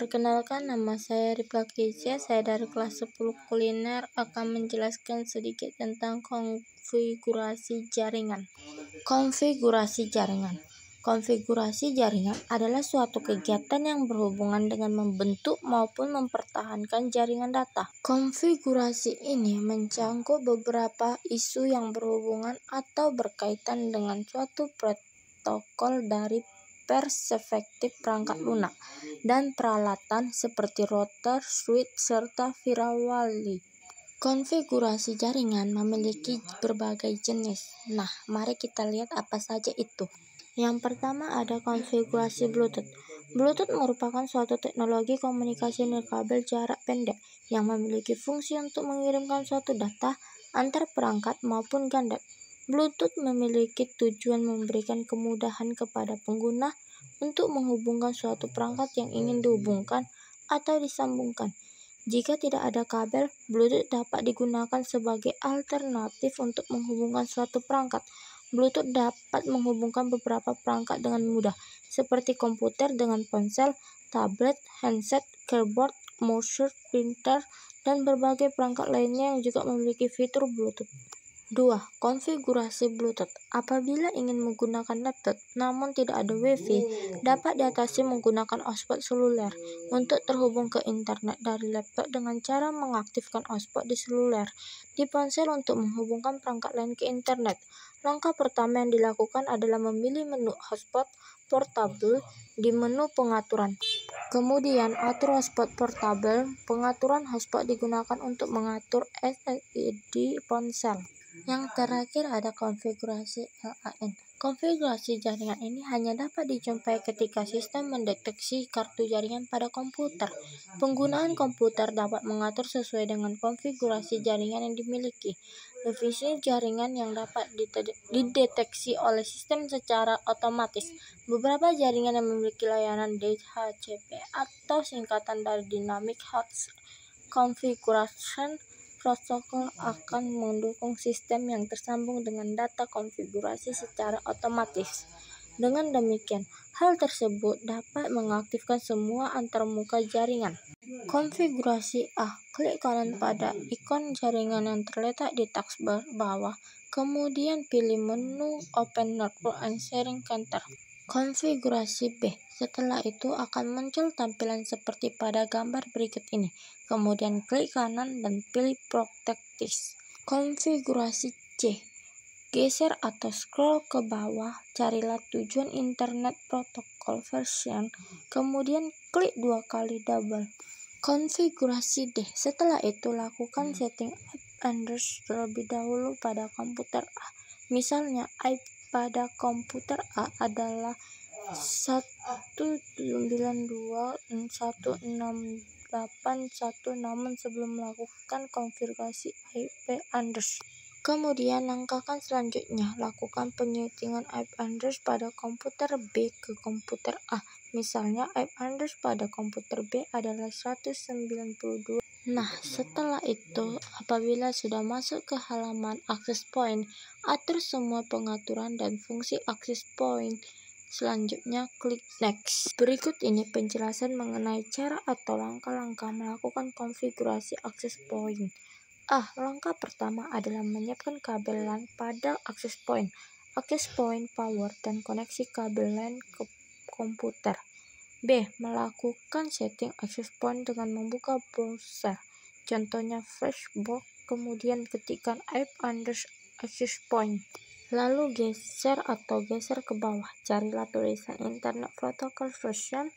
Perkenalkan nama saya Ripka Kezia, saya dari kelas 10 kuliner akan menjelaskan sedikit tentang konfigurasi jaringan. Konfigurasi jaringan Konfigurasi jaringan adalah suatu kegiatan yang berhubungan dengan membentuk maupun mempertahankan jaringan data. Konfigurasi ini mencangkup beberapa isu yang berhubungan atau berkaitan dengan suatu protokol dari perspektif perangkat lunak dan peralatan seperti router, switch, serta firewall. Konfigurasi jaringan memiliki berbagai jenis. Nah, mari kita lihat apa saja itu. Yang pertama ada konfigurasi Bluetooth. Bluetooth merupakan suatu teknologi komunikasi nirkabel jarak pendek yang memiliki fungsi untuk mengirimkan suatu data antar perangkat maupun ganda. Bluetooth memiliki tujuan memberikan kemudahan kepada pengguna untuk menghubungkan suatu perangkat yang ingin dihubungkan atau disambungkan. Jika tidak ada kabel, Bluetooth dapat digunakan sebagai alternatif untuk menghubungkan suatu perangkat. Bluetooth dapat menghubungkan beberapa perangkat dengan mudah, seperti komputer dengan ponsel, tablet, handset, keyboard, mouse, printer, dan berbagai perangkat lainnya yang juga memiliki fitur Bluetooth. 2. Konfigurasi Bluetooth Apabila ingin menggunakan laptop namun tidak ada WiFi, dapat diatasi menggunakan hotspot seluler untuk terhubung ke internet dari laptop dengan cara mengaktifkan hotspot di seluler di ponsel untuk menghubungkan perangkat lain ke internet. Langkah pertama yang dilakukan adalah memilih menu hotspot portable di menu pengaturan. Kemudian, atur hotspot portable. Pengaturan hotspot digunakan untuk mengatur SSID ponsel. Yang terakhir ada konfigurasi LAN. Konfigurasi jaringan ini hanya dapat dijumpai ketika sistem mendeteksi kartu jaringan pada komputer. Penggunaan komputer dapat mengatur sesuai dengan konfigurasi jaringan yang dimiliki. Definisi jaringan yang dapat dideteksi oleh sistem secara otomatis. Beberapa jaringan yang memiliki layanan DHCP atau singkatan dari Dynamic Host Configuration protokol akan mendukung sistem yang tersambung dengan data konfigurasi secara otomatis. Dengan demikian, hal tersebut dapat mengaktifkan semua antarmuka jaringan. Konfigurasi A. Klik kanan pada ikon jaringan yang terletak di taskbar bawah, kemudian pilih menu Open Network and Sharing Center. Konfigurasi B. Setelah itu akan muncul tampilan seperti pada gambar berikut ini. Kemudian klik kanan dan pilih Protectis. Konfigurasi C. Geser atau scroll ke bawah, carilah tujuan internet protokol version, kemudian klik dua kali double. Konfigurasi D. Setelah itu lakukan setting IP address terlebih dahulu pada komputer A. Misalnya IP pada komputer A adalah 192.168.1 namun sebelum melakukan konfigurasi IP address Kemudian langkahkan selanjutnya, lakukan penyetingan IP address pada komputer B ke komputer A. Misalnya IP address pada komputer B adalah 192. Nah, setelah itu, apabila sudah masuk ke halaman access point, atur semua pengaturan dan fungsi access point. Selanjutnya, klik Next. Berikut ini penjelasan mengenai cara atau langkah-langkah melakukan konfigurasi access point. A. Langkah pertama adalah menyiapkan kabel LAN pada access point, access point power, dan koneksi kabel LAN ke komputer. B. Melakukan setting access point dengan membuka browser, contohnya Facebook, kemudian ketikkan IP address access point. Lalu geser atau geser ke bawah, carilah tulisan Internet Protocol version